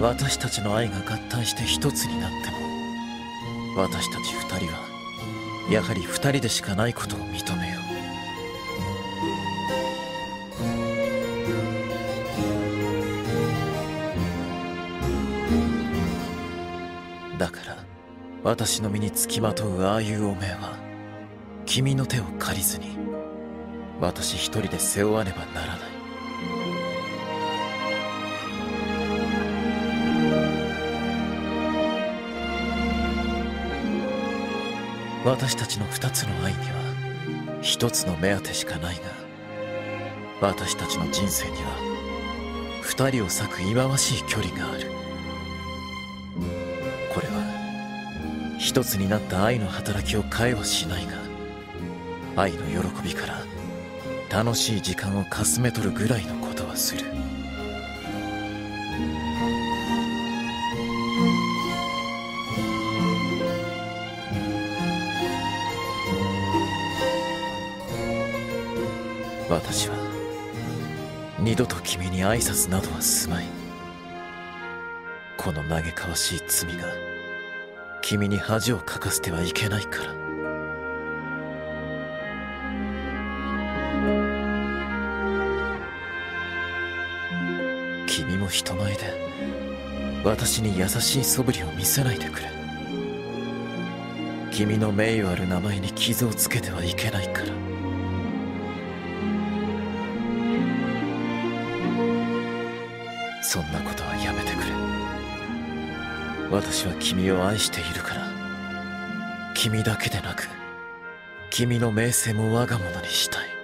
私たちの愛が合体して一つになっても私たち二人はやはり二人でしかないことを認めよう。だから私の身につきまとうああいうお面は君の手を借りずに私一人で背負わねばならない。私たちの二つの愛には一つの目当てしかないが私たちの人生には二人を割く忌まわしい距離がある。これは一つになった愛の働きを変えはしないが愛の喜びから楽しい時間をかすめ取るぐらいのことはする。私は二度と君に挨拶などはすまい。この嘆かわしい罪が君に恥をかかせてはいけないから。君も人前で私に優しい素振りを見せないでくれ。君の名誉ある名前に傷をつけてはいけないから。そんなことはやめてくれ。私は君を愛しているから。君だけでなく君の名声も我が物にしたい。